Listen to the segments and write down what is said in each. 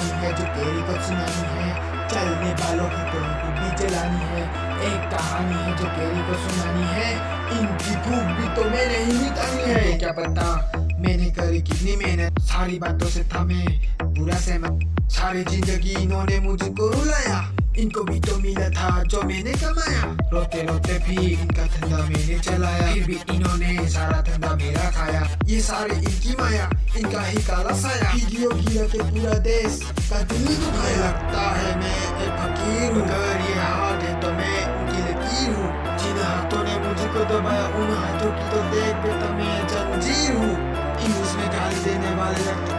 तेरी को सुनानी है। चलने वालों की तो भी जलानी है। एक कहानी है, जो तेरी को सुनानी है। इनकी भूख भी तो मैंने ही मिटानी है। क्या पता मैंने करी कितनी मेहनत। सारी बातों से था मैं बुरा सहमत। सारी ज़िंदगी इन्होंने मुझको रुलाया। इनको भी तो मिला था, जो मैंने कमाया। रोते रोते भी इनका धंधा मैंने चलाया। फिर भी इन्होंने सारा धंधा मेरा खाया। ये सारे इनकी माया, इनका ही काला साया। वीडियो गिरा के पूरा देश का दिल दुखाया लगता है। मैं एक फकीर हूँ, अगर ये हाथ है तो मैं उनकी लकीर हूँ। जिन हाथों ने मुझको दबाया, उन हाथों की तो देख बेटा मैं जंजीर हूँ। इंग्लिश में गाली देने वाले लगते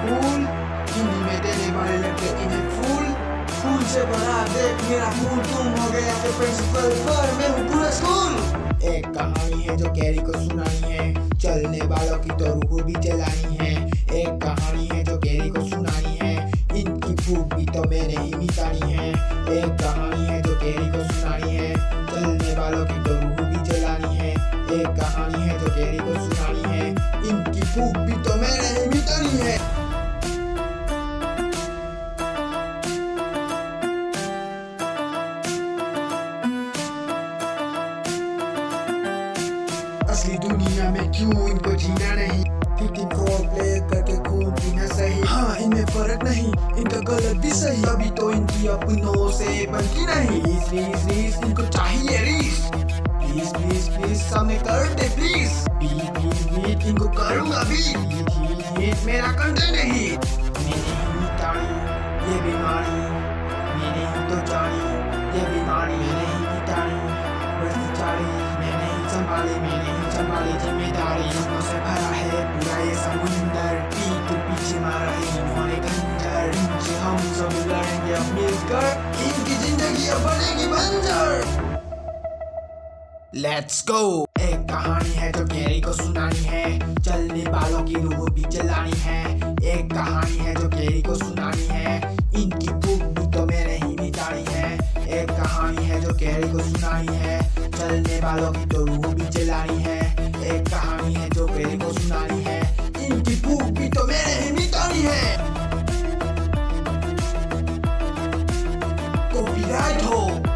से भरा देख मेरा फूल तुम हो गया तो प्रिंसिपल पर। मैं हूँ पूरा स्कूल एक कहानी है जो कैरी को सुनानी है। चलने वालों की तो रूह भी जलानी है। एक कहानी है जो कैरी को सुनानी है। इनकी भूख भी तो मैंने ही मिटानी है। एक कहानी है जो कैरी को सुनानी है। चलने वालों की तो रूह भी जलानी है। एक कहानी है जो कैरी को सुनानी है। इनकी भूख भी तो असली दुनिया में क्यों इनको जीना नहीं? प्ले करके खून पीना सही? हाँ इनमें फ़र्क नहीं इनका गलत भी सही। अभी तो इनकी अपनों से बनती नहीं। रीस रीस रीस इनको चाहिए रीस। प्लीज़ प्लीज़ प्लीज़ सामने कर दे प्लीज़ बीट बीट बीट इनको करूँगा बीट हिट हिट हिट मेरा कंटेंट है हिट मैंने ही मिटाई ये बीमारी मैंने ही तो जानी ये बीमारी मैंने ही मिटाई भ्रष्टाचारी मैंने ही संभाली, मैंने संभाली ज़िम्मेदारी इसमें से भरा है पूरा ये समुंदर पीठ पीछे मारा है इन्होंने खंजर इनसे हम सब लड़ेंगे अब मिलकर इनकी ज़िंदगी अब बनेगी बंजर लेट्स गो एक कहानी है जो कैरी को सुनानी है। चलने वालों की रूह भी जलानी है। एक कहानी है जो कैरी को सुनानी है। इनकी भूख भी तो मैंने ही मिटानी है। एक कहानी है जो कैरी को सुनानी है। चलने वालों की तो रूह भी जलानी है। एक कहानी है जो मेरे को सुनानी है। इनकी भूख भी तो मेरे ही मिटानी है। कॉपीराइट हो।